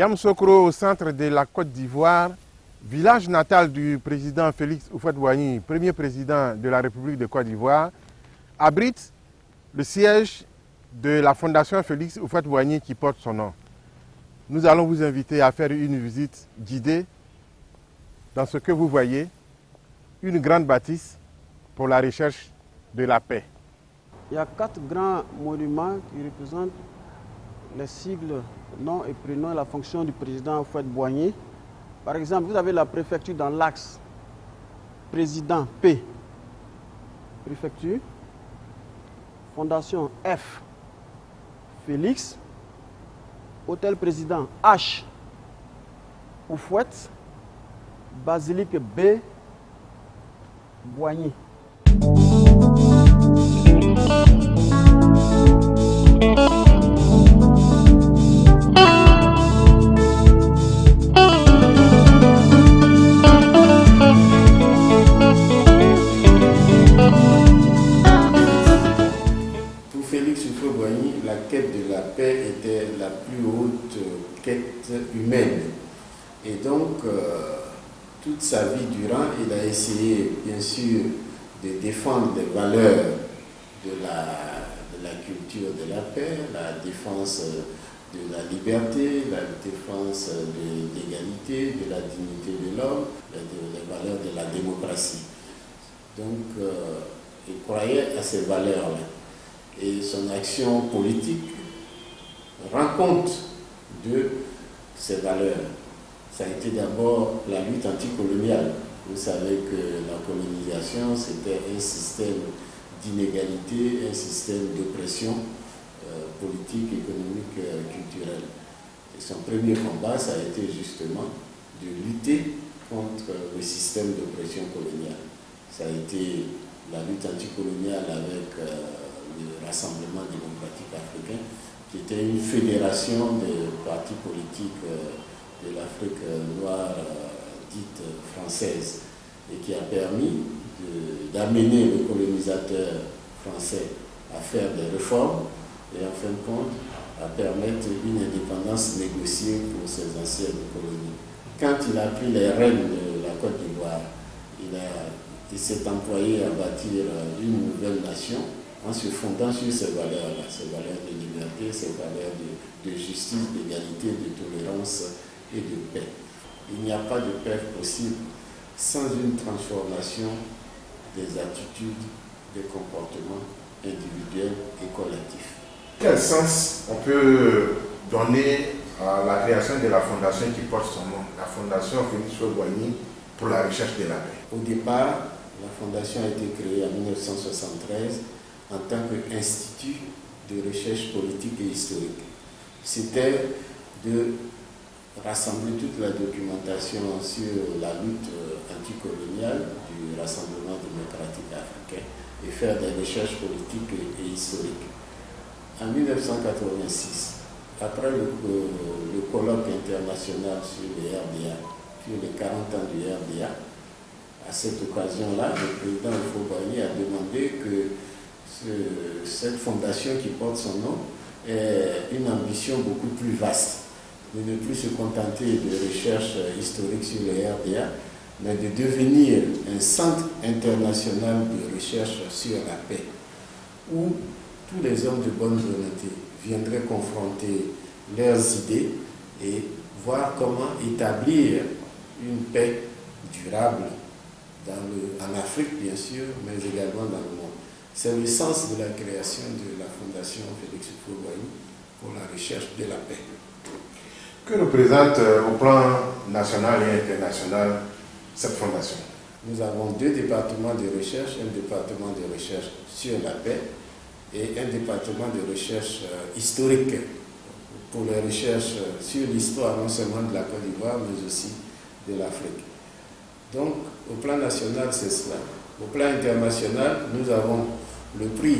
Yamsoukro, au centre de la Côte d'Ivoire, village natal du président Félix Houphouët-Boigny, premier président de la République de Côte d'Ivoire, abrite le siège de la Fondation Félix Houphouët-Boigny qui porte son nom. Nous allons vous inviter à faire une visite guidée dans ce que vous voyez, une grande bâtisse pour la recherche de la paix. Il y a quatre grands monuments qui représentent les sigles, nom et prénom et la fonction du président Fouette Boigny. Par exemple, vous avez la préfecture dans l'axe. Président P, préfecture, fondation F, Félix, hôtel président H, Oufouette, basilique B, Boigny. Sa vie durant, il a essayé, bien sûr, de défendre les valeurs de la, culture de la paix, la défense de la liberté, la défense de l'égalité, de la dignité de l'homme, les valeurs de la démocratie. Donc, euh, il croyait à ces valeurs-là. Et son action politique rend compte de ces valeurs. Ça a été d'abord la lutte anticoloniale. Vous savez que la colonisation, c'était un système d'inégalité, un système d'oppression euh, politique, économique, euh, culturelle. Et son premier combat, ça a été justement de lutter contre le système d'oppression coloniale. Ça a été la lutte anticoloniale avec euh, le Rassemblement démocratique africain, qui était une fédération de partis politiques de l'Afrique noire dite française et qui a permis d'amener le colonisateur français à faire des réformes et en fin de compte à permettre une indépendance négociée pour ses anciennes colonies. Quand il a pris les rênes de la Côte d'Ivoire, il, s'est employé à bâtir une nouvelle nation en se fondant sur ces valeurs-là, ces valeurs de liberté, ces valeurs de justice, d'égalité, de tolérance et de paix. Il n'y a pas de paix possible sans une transformation des attitudes, des comportements individuels et collectifs. Quel sens on peut donner à la création de la fondation qui porte son nom, la Fondation Félix Boigny pour la recherche de la paix Au départ, la fondation a été créée en 1973 en tant qu'institut de recherche politique et historique. C'était de rassembler toute la documentation sur la lutte anticoloniale du Rassemblement démocratique africain et faire des recherches politiques et historiques. En 1986, après le, le colloque international sur les RDA, sur les 40 ans du RDA, à cette occasion-là, le président Boigny a demandé que ce, cette fondation qui porte son nom ait une ambition beaucoup plus vaste de ne plus se contenter de recherches historiques sur le RDA, mais de devenir un centre international de recherche sur la paix, où tous les hommes de bonne volonté viendraient confronter leurs idées et voir comment établir une paix durable en Afrique, bien sûr, mais également dans le monde. C'est le sens de la création de la Fondation Félix Houphouët-Boigny pour la recherche de la paix. Que représente au plan national et international cette fondation Nous avons deux départements de recherche, un département de recherche sur la paix et un département de recherche historique pour les recherches sur l'histoire non seulement de la Côte d'Ivoire mais aussi de l'Afrique. Donc au plan national c'est cela. Au plan international nous avons le prix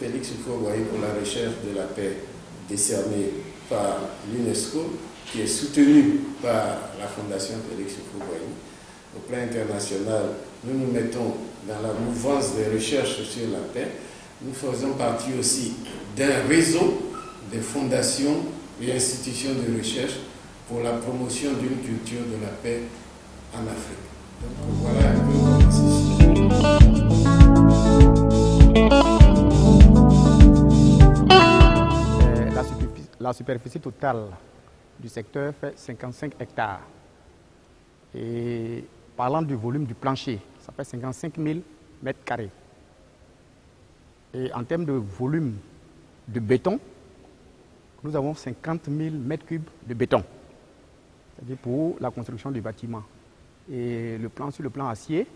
Félix Houphouët-Boigny pour la recherche de la paix décerné par l'UNESCO, qui est soutenu par la Fondation Félix Houphouët-Boigny. Au plan international, nous nous mettons dans la mouvance des recherches sur la paix. Nous faisons partie aussi d'un réseau des fondations et institutions de recherche pour la promotion d'une culture de la paix en Afrique. Donc voilà un peu la superficie totale du secteur fait 55 hectares. Et parlant du volume du plancher, ça fait 55 000 mètres carrés. Et en termes de volume de béton, nous avons 50 000 mètres cubes de béton, c'est-à-dire pour la construction du bâtiment. Et le plan, sur le plan acier,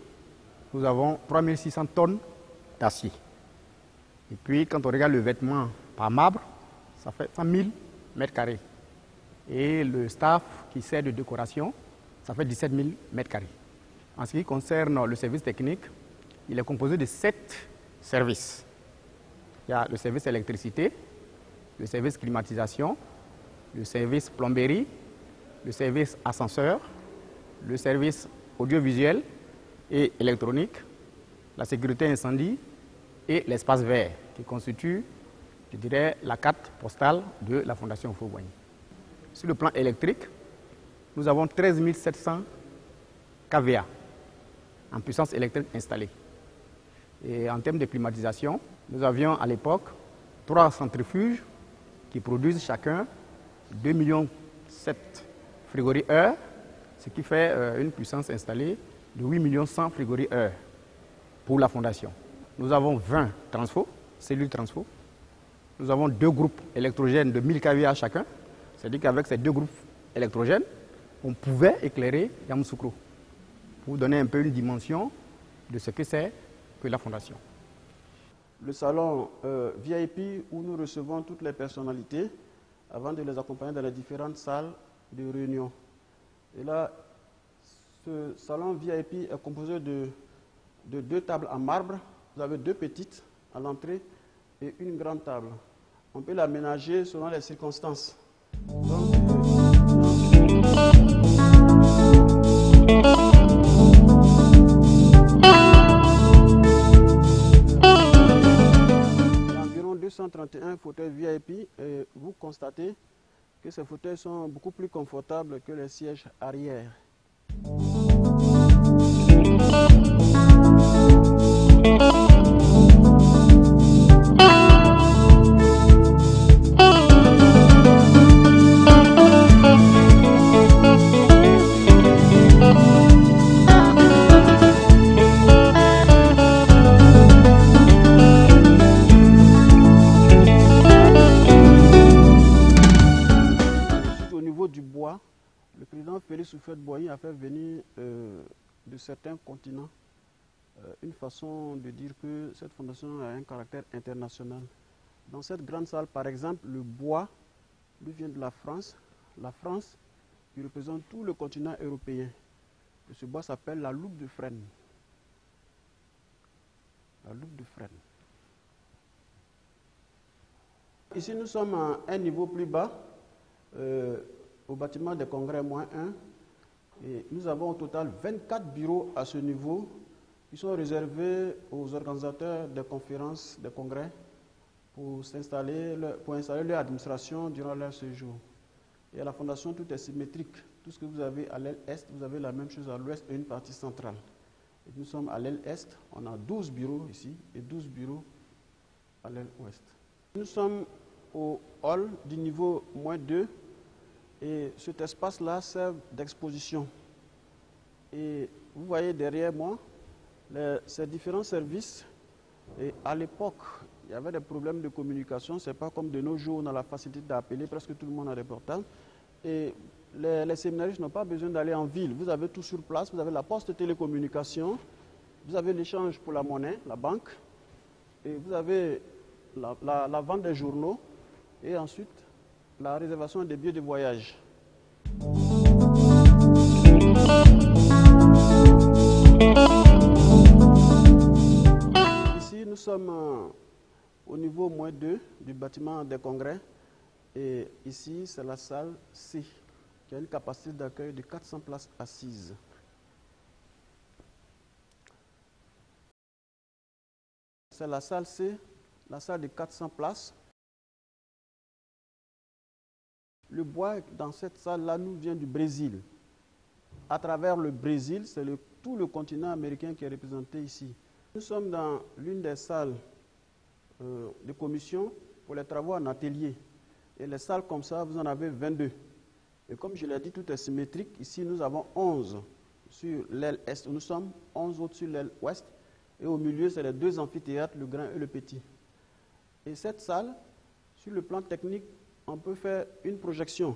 nous avons 3600 tonnes d'acier. Et puis, quand on regarde le vêtement par marbre, ça fait 100 000 mètres carrés. Et le staff qui sert de décoration, ça fait 17 000 mètres carrés. En ce qui concerne le service technique, il est composé de sept services. Il y a le service électricité, le service climatisation, le service plomberie, le service ascenseur, le service audiovisuel et électronique, la sécurité incendie et l'espace vert qui constitue, je dirais, la carte postale de la Fondation Fauboigny. Sur le plan électrique, nous avons 13 700 kVA en puissance électrique installée. Et en termes de climatisation, nous avions à l'époque trois centrifuges qui produisent chacun 2 millions 7 frigories heure, ce qui fait euh, une puissance installée de 8 millions 100 frigories heure pour la fondation. Nous avons 20 transfos, cellules transfo. Nous avons deux groupes électrogènes de 1000 kVA chacun. C'est-à-dire qu'avec ces deux groupes électrogènes, on pouvait éclairer Yamoussoukro pour donner un peu une dimension de ce que c'est que la fondation. Le salon euh, VIP où nous recevons toutes les personnalités avant de les accompagner dans les différentes salles de réunion. Et là, ce salon VIP est composé de deux tables en marbre. Vous avez deux petites à l'entrée et une grande table. On peut l'aménager selon les circonstances. A environ 231 fauteuils VIP et vous constatez que ces fauteuils sont beaucoup plus confortables que les sièges arrière. Président Félix Houphouët-Boigny a fait venir euh, de certains continents euh, une façon de dire que cette fondation a un caractère international. Dans cette grande salle, par exemple, le bois lui vient de la France. La France, qui représente tout le continent européen. Ce bois s'appelle la loupe de frêne. La loupe de frêne. Ici, nous sommes à un niveau plus bas, euh, au bâtiment des congrès moins 1. Et nous avons au total 24 bureaux à ce niveau qui sont réservés aux organisateurs des conférences, des congrès, pour, installer leur administration durant leur séjour. Et à la fondation, tout est symétrique. Tout ce que vous avez à l'aile est, vous avez la même chose à l'ouest et une partie centrale. Et nous sommes à l'aile est, on a 12 bureaux ici et 12 bureaux à l'aile ouest. Nous sommes au hall du niveau moins 2 et cet espace-là sert d'exposition. Et vous voyez derrière moi ces différents services. Et à l'époque, il y avait des problèmes de communication. Ce n'est pas comme de nos jours, on a la facilité d'appeler, presque tout le monde des portables. Et les, séminaristes n'ont pas besoin d'aller en ville. Vous avez tout sur place. Vous avez la poste de télécommunication. Vous avez l'échange pour la monnaie, la banque. Et vous avez la- la vente des journaux. Et ensuite, la réservation des billets de voyage. Ici, nous sommes euh, au niveau moins 2 du bâtiment des congrès. Et ici, c'est la salle C, qui a une capacité d'accueil de 400 places assises. C'est la salle C, la salle de 400 places. Le bois dans cette salle-là nous vient du Brésil. À travers le Brésil, c'est tout le continent américain qui est représenté ici. Nous sommes dans l'une des salles euh, de commission pour les travaux en atelier. Et les salles comme ça, vous en avez 22. Et comme je l'ai dit, tout est symétrique. Ici, nous avons 11 sur l'aile est nous sommes, 11 autres sur l'aile ouest. Et au milieu, c'est les deux amphithéâtres, le grand et le petit. Et cette salle, sur le plan technique, on peut faire une projection.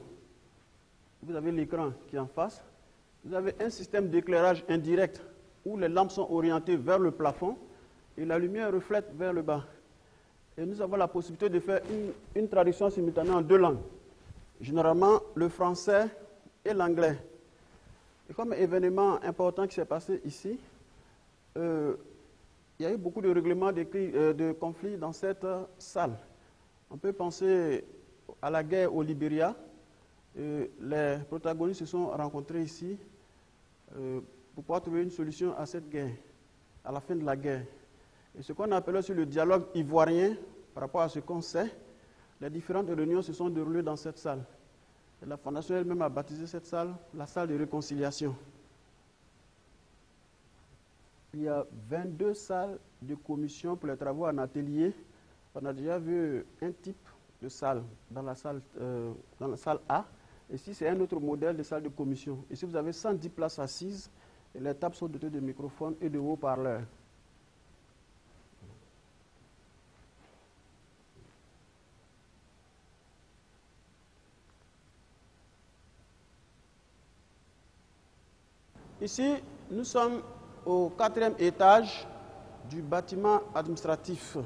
Vous avez l'écran qui est en face. Vous avez un système d'éclairage indirect où les lampes sont orientées vers le plafond et la lumière reflète vers le bas. Et nous avons la possibilité de faire une, traduction simultanée en deux langues. Généralement, le français et l'anglais. Et comme événement important qui s'est passé ici, euh, il y a eu beaucoup de règlements de, euh, de conflits dans cette salle. On peut penser à la guerre au Libéria. les protagonistes se sont rencontrés ici euh, pour pouvoir trouver une solution à cette guerre, à la fin de la guerre. Et ce qu'on appelle aussi le dialogue ivoirien, par rapport à ce qu'on sait, les différentes réunions se sont déroulées dans cette salle. La Fondation elle-même a baptisé cette salle la salle de réconciliation. Il y a 22 salles de commission pour les travaux en atelier. On a déjà vu un type de salle dans la salle, euh, dans la salle A. Ici, c'est un autre modèle de salle de commission? Ici, vous avez 110 places assises et les tables sont dotées de microphones et de haut-parleurs. Ici, nous sommes au quatrième étage du bâtiment administratif.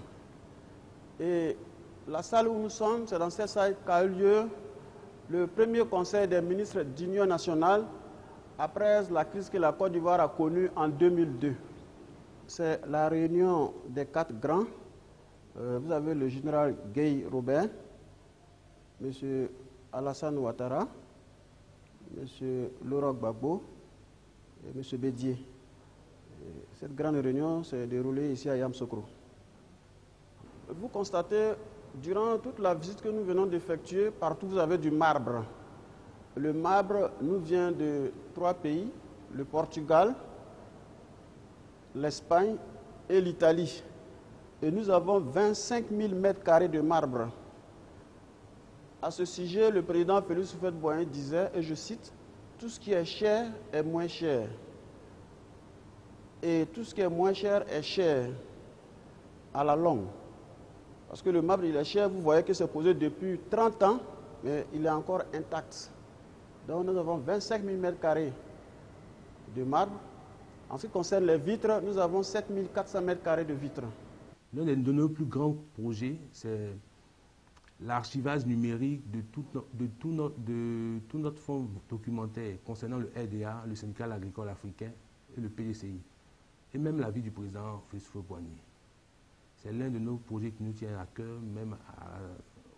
Et la salle où nous sommes, c'est dans cette salle qu'a eu lieu le premier conseil des ministres d'Union nationale après la crise que la Côte d'Ivoire a connue en 2002. C'est la réunion des quatre grands. Euh, vous avez le général Gay Robert, M. Alassane Ouattara, M. Laurent Gbagbo et M. Bédier. Cette grande réunion s'est déroulée ici à Yamsokro. Vous constatez, durant toute la visite que nous venons d'effectuer, partout vous avez du marbre. Le marbre nous vient de trois pays, le Portugal, l'Espagne et l'Italie. Et nous avons 25 000 mètres carrés de marbre. À ce sujet, le président Félix Houphouët-Boigny disait, et je cite, Tout ce qui est cher est moins cher et tout ce qui est moins cher est cher à la longue. Parce que le marbre, est cher, vous voyez que c'est posé depuis 30 ans, mais il est encore intact. Donc nous avons 25 000 mètres carrés de marbre. En ce qui concerne les vitres, nous avons 7 400 mètres carrés de vitres. L'un de nos plus grands projets, c'est l'archivage numérique de tout, de, tout notre, de tout notre fonds documentaire concernant le RDA, le syndicat agricole africain et le PDCI et même la vie du président Félix Poigny. C'est l'un de nos projets qui nous tient à cœur, même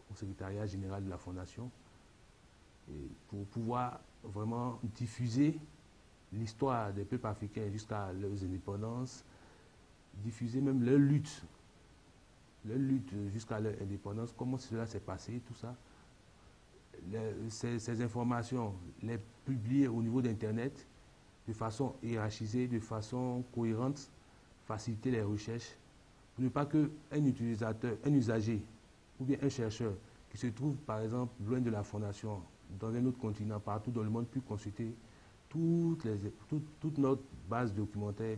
au secrétariat général de la Fondation, pour pouvoir vraiment diffuser l'histoire des peuples africains jusqu'à leurs indépendances, diffuser même leur lutte, leur lutte jusqu'à leur indépendance, comment cela s'est passé, tout ça. ces, informations, les publier au niveau d'Internet, de façon hiérarchisée, de façon cohérente, faciliter les recherches, ne pas qu'un utilisateur, un usager ou bien un chercheur qui se trouve par exemple loin de la fondation, dans un autre continent, partout dans le monde, puisse consulter toutes, les, toute, notre base documentaire,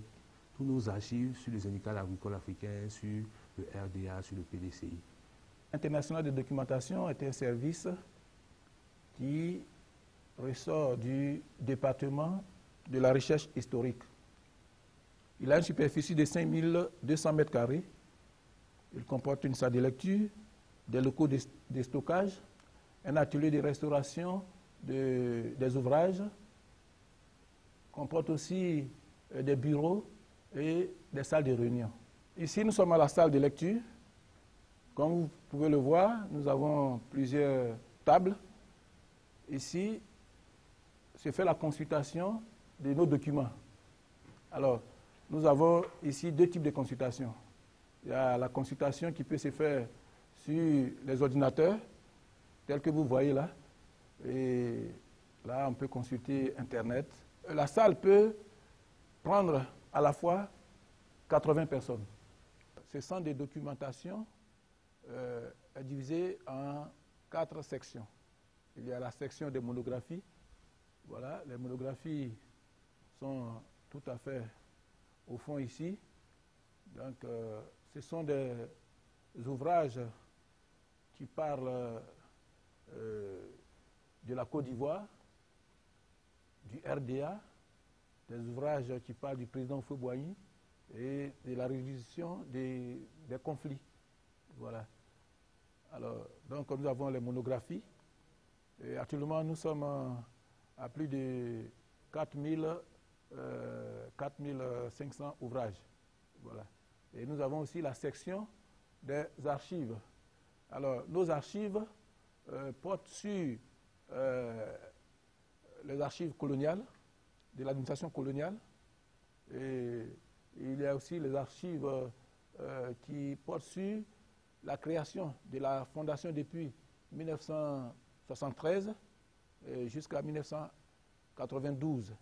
tous nos archives sur les syndicats agricoles africains, sur le RDA, sur le PDCI. International de documentation est un service qui ressort du département de la recherche historique. Il a une superficie de 5200 mètres carrés. Il comporte une salle de lecture, des locaux de, stockage, un atelier de restauration des ouvrages, comporte aussi euh, des bureaux et des salles de réunion. Ici, nous sommes à la salle de lecture. Comme vous pouvez le voir, nous avons plusieurs tables. Ici, se fait la consultation de nos documents. Alors, nous avons ici deux types de consultations. Il y a la consultation qui peut se faire sur les ordinateurs, tels que vous voyez là. Et là, on peut consulter Internet. La salle peut prendre à la fois 80 personnes. Ce sont des documentations euh, divisées en quatre sections. Il y a la section des monographies. Voilà, les monographies sont tout à fait au fond ici. Donc, euh, ce sont des ouvrages qui parlent euh, de la Côte d'Ivoire, du RDA, des ouvrages qui parlent du président Fouboigny et de la résolution des, conflits. Voilà. Alors, donc nous avons les monographies. Et actuellement, nous sommes à plus de 4000, 4500 euh, ouvrages. Voilà. Et nous avons aussi la section des archives. Alors, nos archives euh, portent sur euh, les archives coloniales, de l'administration coloniale, et il y a aussi les archives qui portent sur la création de la fondation depuis 1973 jusqu'à 1992.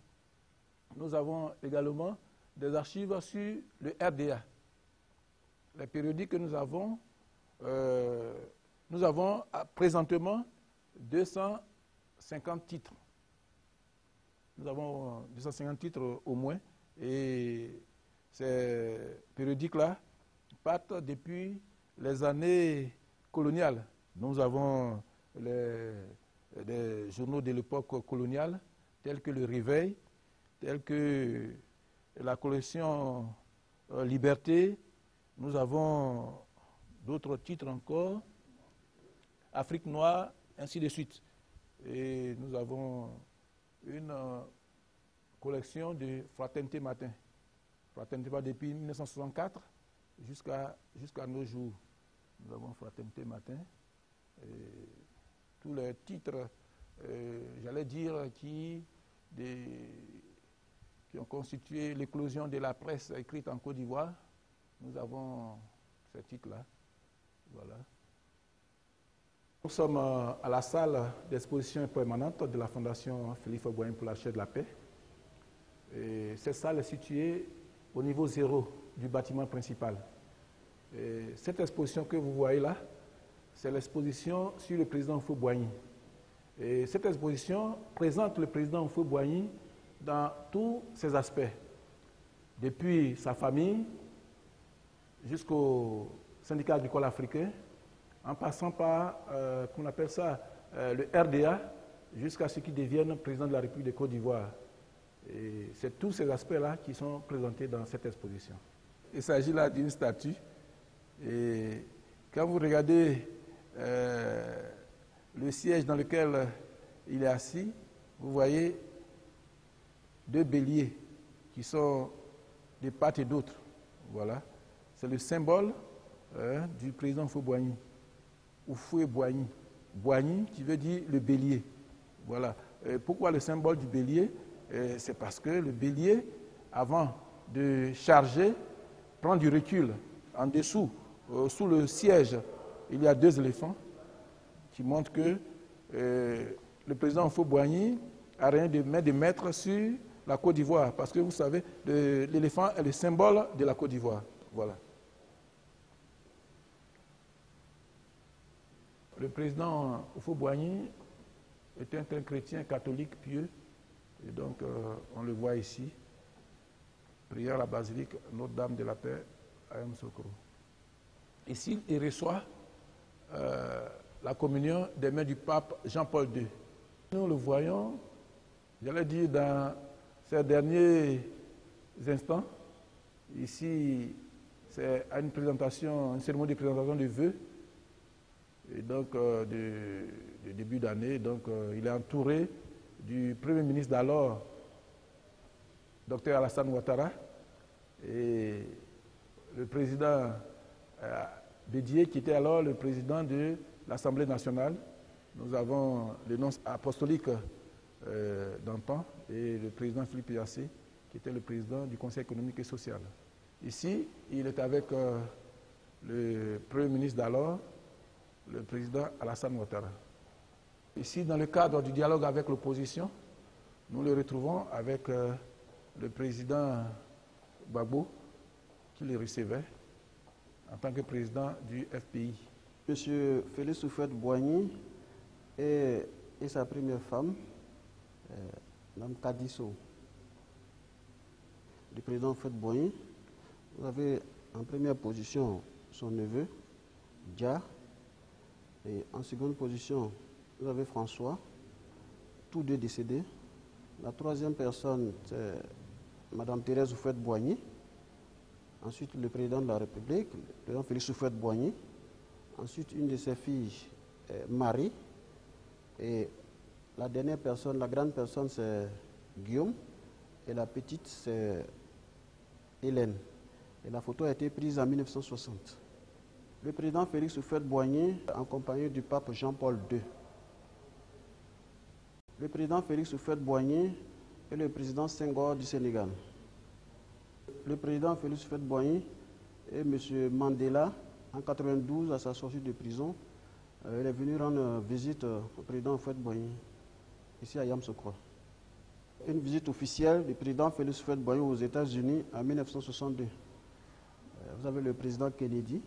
Nous avons également des archives sur le RDA. Les périodiques que nous avons, euh, nous avons présentement 250 titres. Nous avons 250 titres au moins. Et ces périodiques-là partent depuis les années coloniales. Nous avons les, journaux de l'époque coloniale, tels que le Réveil, tels que la collection euh, Liberté. Nous avons d'autres titres encore, Afrique noire, ainsi de suite. Et nous avons une euh, collection de Fraternité Matin. Fraternité Matin depuis 1964 jusqu'à nos jours. Nous avons Fraternité Matin. Tous les titres, euh, j'allais dire, qui, des, qui ont constitué l'éclosion de la presse écrite en Côte d'Ivoire. Nous avons ces titres-là. Voilà. Nous sommes euh, à la salle d'exposition permanente de la Fondation Philippe Boyen pour la de la paix. Et cette salle est située au niveau zéro du bâtiment principal. Et cette exposition que vous voyez là, c'est l'exposition sur le président. Et cette exposition présente le président Boigny dans tous ses aspects, depuis sa famille jusqu'au syndicat agricole africain, en passant par, euh, qu'on appelle ça, euh, le RDA, jusqu'à ce qu'il devienne président de la République de Côte d'Ivoire. Et c'est tous ces aspects-là qui sont présentés dans cette exposition. Il s'agit là d'une statue. Et quand vous regardez euh, le siège dans lequel il est assis, vous voyez deux béliers qui sont des pattes et d'autres. Voilà. C'est le symbole hein, du président Fouboigny. Ou Foué-Boigny. Boigny qui veut dire le bélier. Voilà. pourquoi le symbole du bélier? C'est parce que le bélier, avant de charger, prend du recul. En dessous, euh, sous le siège, il y a deux éléphants qui montrent que euh, le président Fouboigny a rien de, de mettre sur la Côte d'Ivoire, parce que vous savez, l'éléphant est le symbole de la Côte d'Ivoire. Voilà. Le président Oufou-Boigny était un chrétien catholique pieux, et donc euh, on le voit ici. Prière à la basilique Notre-Dame de la Paix à Msokro. Ici, il reçoit euh, la communion des mains du pape Jean-Paul II. Nous le voyons, j'allais dire, dans ces derniers instants, ici, c'est une présentation, une cérémonie de présentation de vœux, et donc euh, de, début d'année. Donc, euh, il est entouré du Premier ministre d'alors, Dr Alassane Ouattara, et le président euh, Bédier, qui était alors le président de l'Assemblée nationale. Nous avons le nom apostolique euh, d'antan et le président Philippe Yassé, qui était le président du Conseil économique et social. Ici, il est avec euh, le Premier ministre d'alors, le président Alassane Ouattara. Ici, dans le cadre du dialogue avec l'opposition, nous le retrouvons avec euh, le président Gbagbo, qui le recevait en tant que président du FPI. Monsieur Félix Soufouette Boigny et, et sa première femme, euh, Mme Kadiso, le président Fouette Boigny, vous avez en première position son neveu, Dia, et en seconde position, vous avez François, tous deux décédés. La troisième personne, c'est Mme Thérèse Soufouette Boigny. Ensuite, le président de la République, le président Félix Soufouette Boigny. Ensuite, une de ses filles, Marie. Et la dernière personne, la grande personne, c'est Guillaume. Et la petite, c'est Hélène. Et la photo a été prise en 1960. Le président Félix Houphouët-Boigny, en compagnie du pape Jean-Paul II. Le président Félix Houphouët-Boigny et le président Senghor du Sénégal. Le président Félix Houphouët-Boigny et M. Mandela, en 92, à sa sortie de prison, euh, il est venu rendre visite euh, au président Houphouët-Boigny, ici à Yamsokro. Une visite officielle du président Félix Houphouët-Boigny aux États-Unis en 1962. Euh, Vous avez le président Kennedy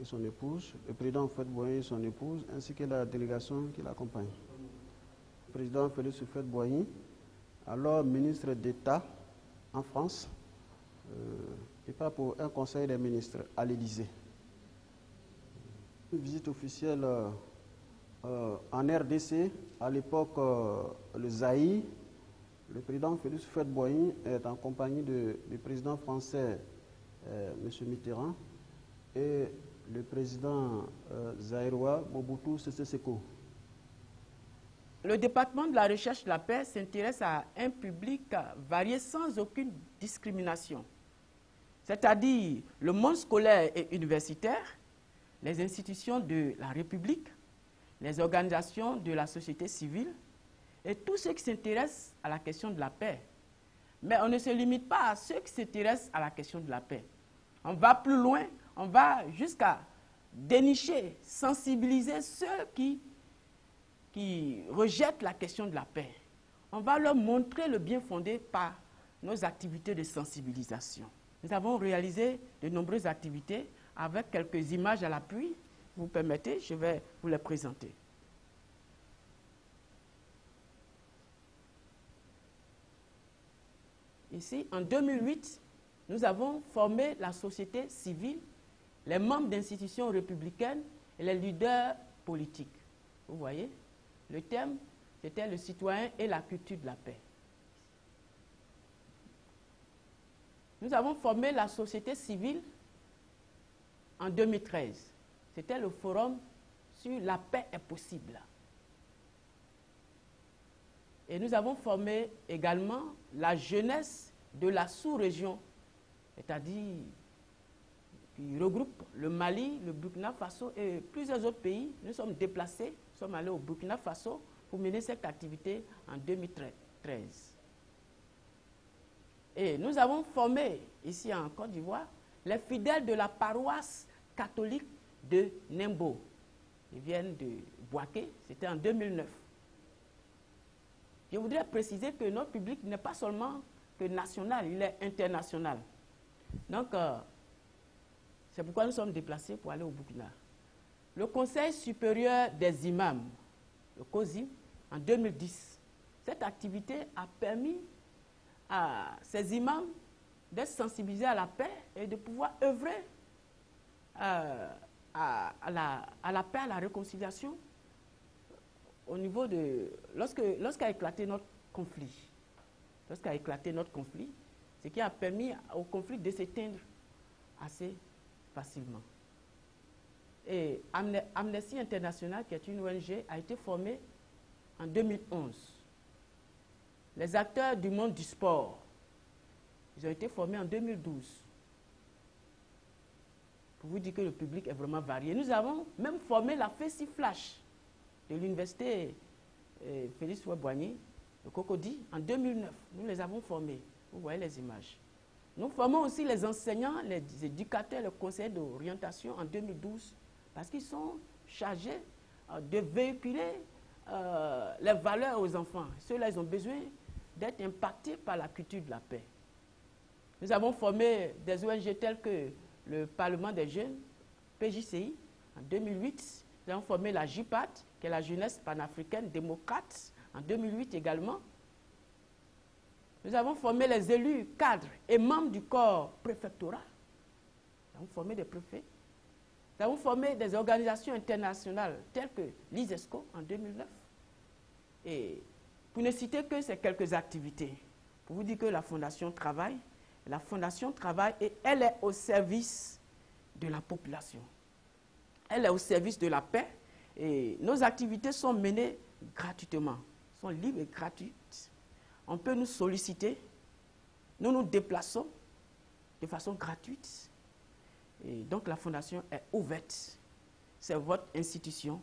et son épouse, le président Houphouët-Boigny et son épouse, ainsi que la délégation qui l'accompagne. Le président Félix Houphouët-Boigny, alors ministre d'État en France, euh, il part pour un conseil des ministres à l'Élysée. Une visite officielle euh, euh, en RDC, à l'époque, euh, le Zaïre, le président Félix Houphouët-Boigny est en compagnie du président français euh, M. Mitterrand et le président zaïrois Mobutu Sese Seko. Le département de la recherche de la paix s'intéresse à un public varié sans aucune discrimination, c'est-à-dire le monde scolaire et universitaire, les institutions de la République, les organisations de la société civile et tous ceux qui s'intéressent à la question de la paix. Mais on ne se limite pas à ceux qui s'intéressent à la question de la paix. On va plus loin, on va jusqu'à dénicher, sensibiliser ceux qui qui rejettent la question de la paix. On va leur montrer le bien fondé par nos activités de sensibilisation. Nous avons réalisé de nombreuses activités avec quelques images à l'appui. Vous permettez, je vais vous les présenter. Ici, en 2008, nous avons formé la société civile, les membres d'institutions républicaines et les leaders politiques. Vous voyez le thème, c'était le citoyen et la culture de la paix. Nous avons formé la société civile en 2013. C'était le forum sur la paix est possible. Et nous avons formé également la jeunesse de la sous-région, c'est-à-dire qui regroupe le Mali, le Burkina Faso et plusieurs autres pays. Nous sommes déplacés, nous sommes allés au Burkina Faso pour mener cette activité en 2013. Et nous avons formé ici en Côte d'Ivoire les fidèles de la paroisse catholique de Nembo. Ils viennent de Boaké, c'était en 2009. Je voudrais préciser que notre public n'est pas seulement national, il est international. Donc, euh, c'est pourquoi nous sommes déplacés pour aller au Burkina. Le Conseil supérieur des imams, le COSIM, en 2010, cette activité a permis à ces imams d'être sensibilisés à la paix et de pouvoir œuvrer euh, à, la, la paix, à la réconciliation au niveau de... Lorsque, lorsqu'a éclaté notre conflit, lorsqu'a éclaté notre conflit, ce qui a permis au conflit de s'éteindre assez facilement. Et Amne- Amnesty International, qui est une ONG, a été formée en 2011. Les acteurs du monde du sport, ils ont été formés en 2012. Pour vous dire que le public est vraiment varié. Nous avons même formé la FECI Flash de l'université euh, Félix Boigny, le Cocody, en 2009. Nous les avons formés. Vous voyez les images. Nous formons aussi les enseignants, les éducateurs, les conseillers d'orientation en 2012 parce qu'ils sont chargés euh, de véhiculer euh, les valeurs aux enfants. Ceux-là, ils ont besoin d'être impactés par la culture de la paix. Nous avons formé des ONG telles que le Parlement des jeunes, PJCI, en 2008. Nous avons formé la JIPAT, qui est la jeunesse panafricaine démocrate, en 2008 également. Nous avons formé les élus cadres et membres du corps préfectoral. Nous avons formé des préfets. Nous avons formé des organisations internationales telles que l'ISESCO en 2009. Et pour ne citer que ces quelques activités, pour vous dire que la Fondation travaille, la Fondation travaille et elle est au service de la population. Elle est au service de la paix et nos activités sont menées gratuitement, sont libres et gratuites. On peut nous solliciter, nous nous déplaçons de façon gratuite. Et donc la Fondation est ouverte. C'est votre institution.